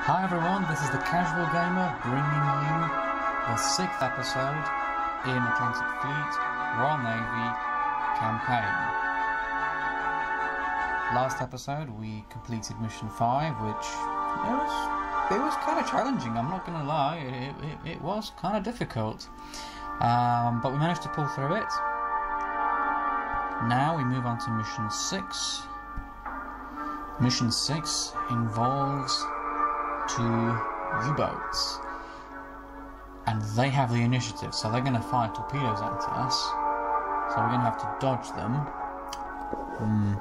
Hi everyone, this is the Casual Gamer bringing you the sixth episode in Atlantic Fleet Royal Navy campaign. Last episode we completed mission five, which it was it was kind of challenging. I'm not gonna lie, it, it, it was kind of difficult, um, but we managed to pull through it. Now we move on to mission six. Mission six involves two U-boats, and they have the initiative, so they're going to fire torpedoes at us. So we're going to have to dodge them, mm.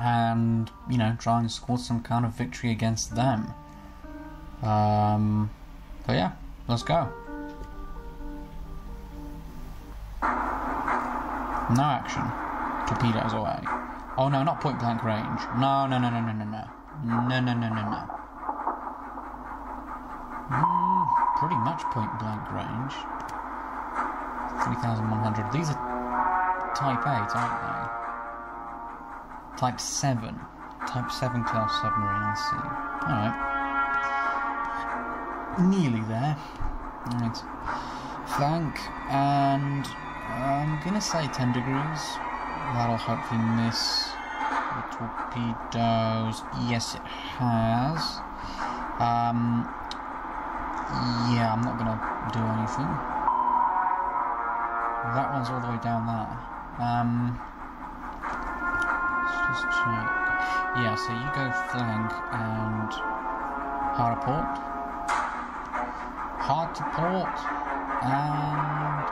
and you know try and score some kind of victory against them. Um, but yeah, let's go. No action. Torpedoes away. Oh no, not point blank range. No, no, no, no, no, no, no. No, no, no, no, no. Mm, pretty much point blank range. 3100. These are Type 8, aren't they? Type 7. Type 7 class submarine, I see. Alright. Nearly there. Right. Flank, and I'm gonna say 10 degrees. That'll hopefully miss the torpedoes. Yes, it has. Um, yeah, I'm not gonna do anything. That one's all the way down there. Um, let's just check. Yeah, so you go flank and hard to port. Hard to port, and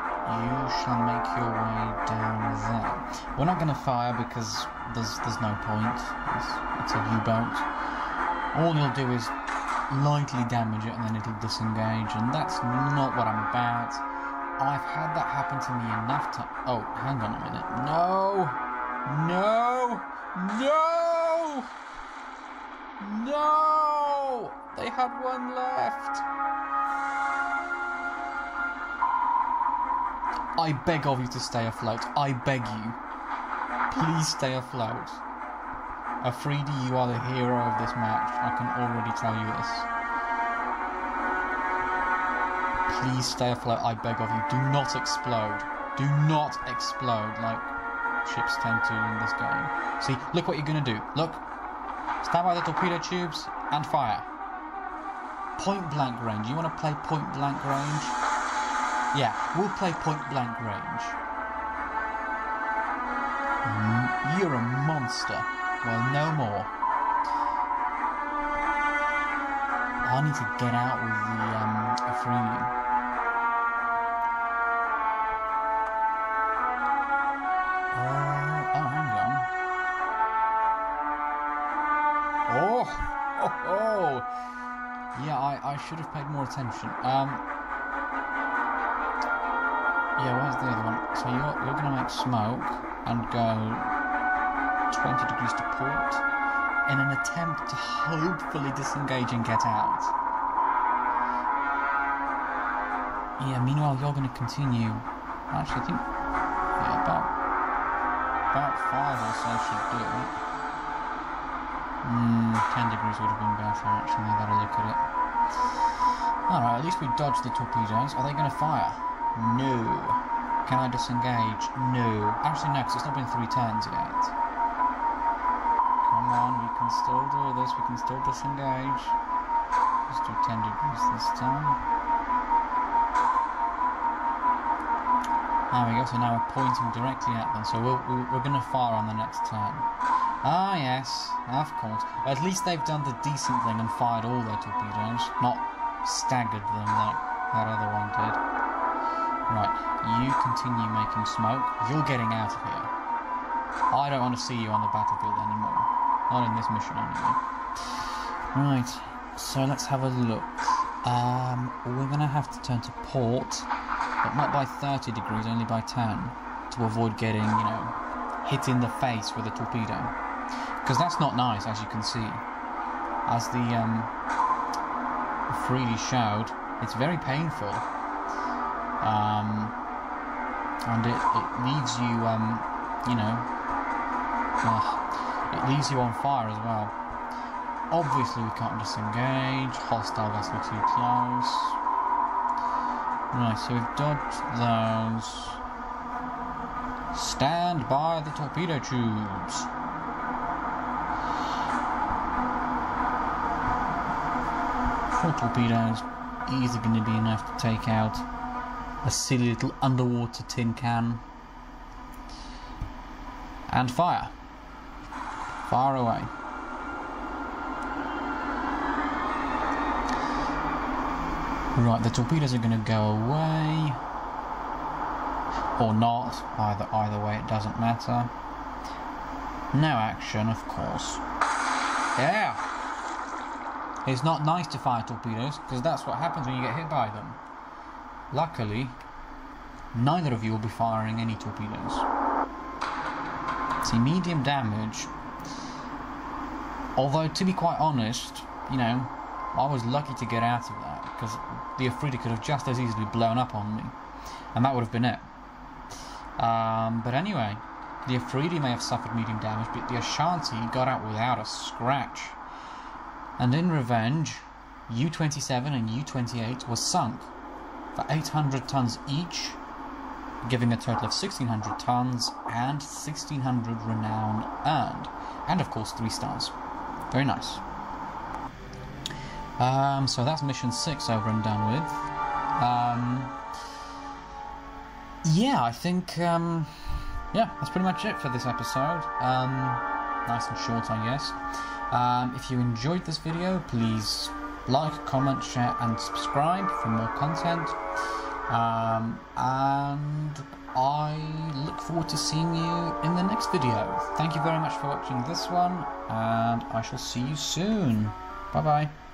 you shall make your way down there. We're not going to fire because there's there's no point. It's, it's a U-boat. All you'll do is lightly damage it and then it'll disengage, and that's not what I'm about. I've had that happen to me enough time. Oh, hang on a minute. No! No! No! No! They had one left! I beg of you to stay afloat. I beg you. Please stay afloat. Afridi, you are the hero of this match. I can already tell you this. Please stay afloat, I beg of you. Do not explode. Do not explode like ships tend to in this game. See, look what you're going to do. Look. Stand by the torpedo tubes and fire. Point blank range. You want to play point blank range? Yeah, we'll play point blank range. Mm, you're a monster. Well, no more. I need to get out with the um, Afridi. Uh, oh. Oh, oh, oh. Yeah, I, I should have paid more attention. Um, yeah, where's the other one? So you're, you're going to make smoke and go 20 degrees to port in an attempt to hopefully disengage and get out. Yeah, meanwhile, you're going to continue. Actually, I think yeah, about, about five or so should do it. Mm, 10 degrees would have been better, actually, now that I look at it. Alright, at least we dodged the torpedoes. Are they going to fire? No. Can I disengage? No. Actually, no, because it's not been three turns yet. Can still do this. We can still disengage. Let's do 10 degrees this time. There we go, so now we're pointing directly at them, so we're, we're going to fire on the next turn. Ah, yes, of course. At least they've done the decent thing and fired all their torpedoes, not staggered them like that other one did. Right, you continue making smoke. You're getting out of here. I don't want to see you on the battlefield anymore. Not in this mission, anyway. Right, so let's have a look. Um, we're going to have to turn to port, but not by 30 degrees, only by 10, to avoid getting, you know, hit in the face with a torpedo. Because that's not nice, as you can see. As the um, Afridi showed, it's very painful. Um, and it, it leaves you, um, you know, uh, it leaves you on fire as well. Obviously, we can't disengage. Hostile vessel too close. Right, so we've dodged those. Stand by the torpedo tubes. Four torpedoes, easily going to be enough to take out a silly little underwater tin can. And fire. Far away. Right, the torpedoes are going to go away. Or not. Either either way, it doesn't matter. No action, of course. Yeah! It's not nice to fire torpedoes, because that's what happens when you get hit by them. Luckily, neither of you will be firing any torpedoes. See, medium damage. Although, to be quite honest, you know, I was lucky to get out of that because the Afridi could have just as easily blown up on me, and that would have been it. Um, but anyway, the Afridi may have suffered medium damage, but the Ashanti got out without a scratch. And in revenge, U 27 and U 28 were sunk for 800 tons each, giving a total of 1600 tons and 1600 renown earned, and of course, three stars. Very nice. Um, so that's mission six over and done with. Um, yeah, I think um, yeah, that's pretty much it for this episode. Um, nice and short, I guess. Um, if you enjoyed this video, please like, comment, share, and subscribe for more content. Um, and I look forward to seeing you in the next video. Thank you very much for watching this one, and I shall see you soon. Bye bye.